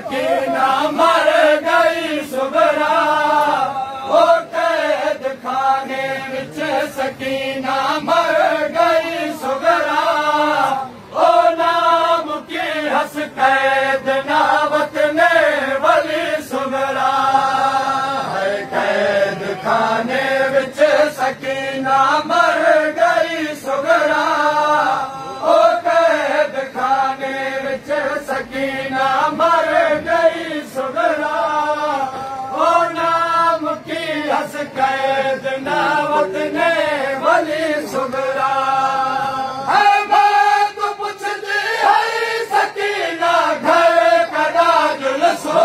सकीना मर गई सुबरा। ओ कैद खाने विच सकीना मर गई सुगरा की हस कैद न बत ने वरी सुगरा क़ैदाने विच सकीना मर भली सुखरा हा त पुछते सकीना घर कदा जुलसो।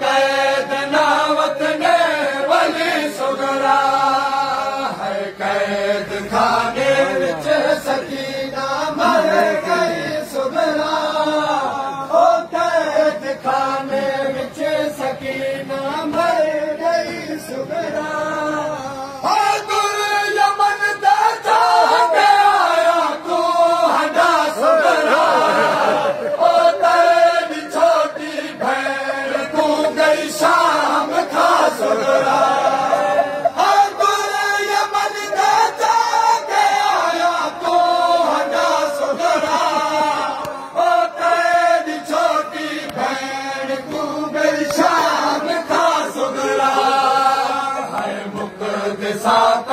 कैद साथ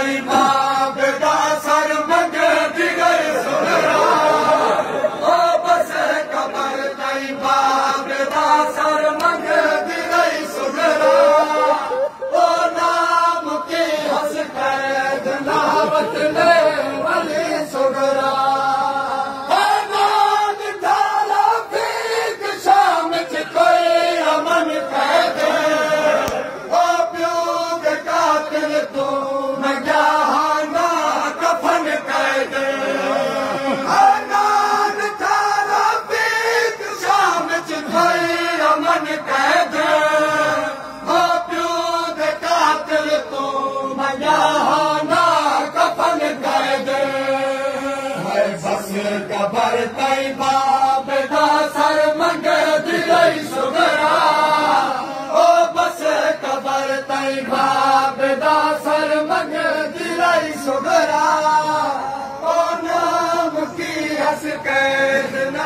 Bye. हस नामत ने